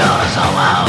I gotta somehow,